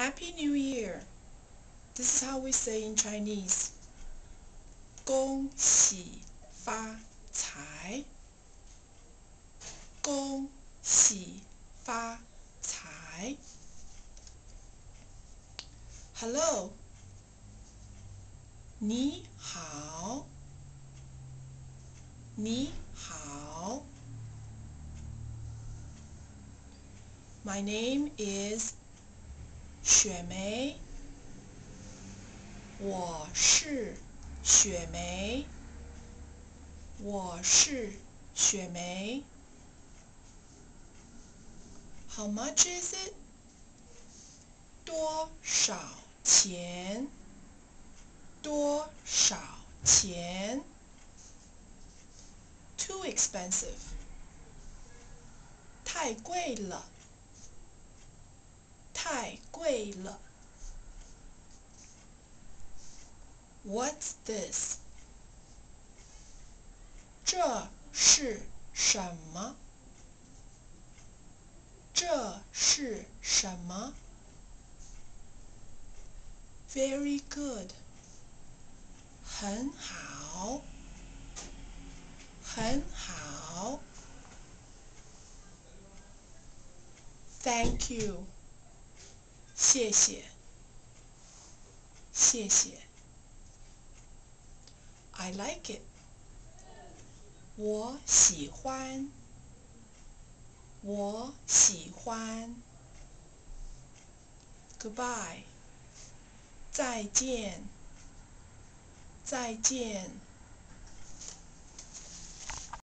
Happy New Year! This is how we say in Chinese. 恭喜发财，恭喜发财。Hello，你好，你好。My name is 雪梅，我是雪梅，我是雪梅。How much is it？多少钱？多少钱？Too expensive，太贵了。太贵了。What's this？这是什么？这是什么？Very good。很好，很好。Thank you。 谢谢，谢谢。I like it。我喜欢，我喜欢。Goodbye。再见，再见。